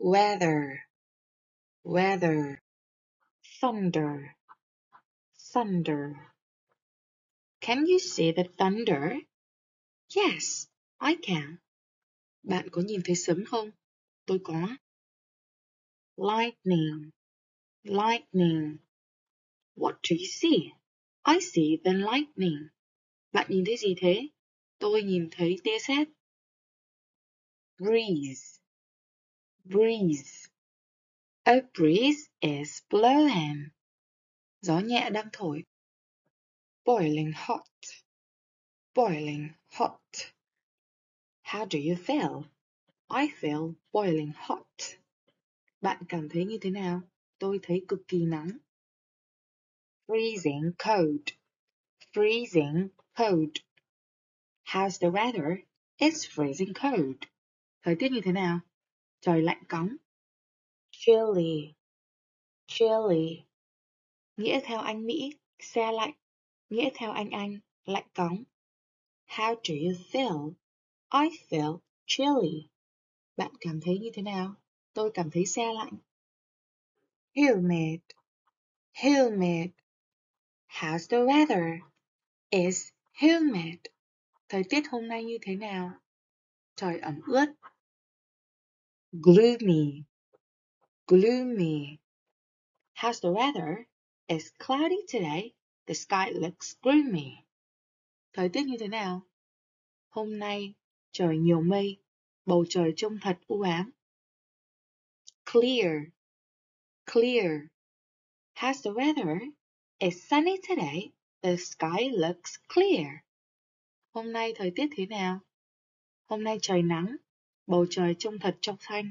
weather, weather, thunder, thunder. Can you see the thunder? Yes, I can. Bạn có nhìn thấy sấm không? Tôi có. Lightning, lightning. What do you see? I see the lightning. Bạn nhìn thấy gì thế? Tôi nhìn thấy tia sét. Breeze, breeze. A breeze is blowing. Gió nhẹ đang thổi. Boiling hot, boiling hot. How do you feel? I feel boiling hot. Bạn cảm thấy như thế nào? Tôi thấy cực kỳ nóng. Freezing cold, freezing cold. How's the weather? It's freezing cold. Thời tiết như thế nào? Trời lạnh cóng. Chilly, chilly. Nghĩa theo anh Mỹ, xe lạnh. Nghĩa theo anh Anh, lạnh cóng. How do you feel? I feel chilly. Bạn cảm thấy như thế nào? Tôi cảm thấy xe lạnh. Humid, humid. How's the weather? It's humid. Thời tiết hôm nay như thế nào? Trời ẩm ướt. Gloomy, gloomy. How's the weather? It's cloudy today. The sky looks gloomy. Thời tiết như thế nào? Hôm nay trời nhiều mây, bầu trời trông thật u ám. Clear, clear. How's the weather? It's sunny today. The sky looks clear. Hôm nay thời tiết thế nào? Hôm nay trời nắng, bầu trời trông thật trong xanh.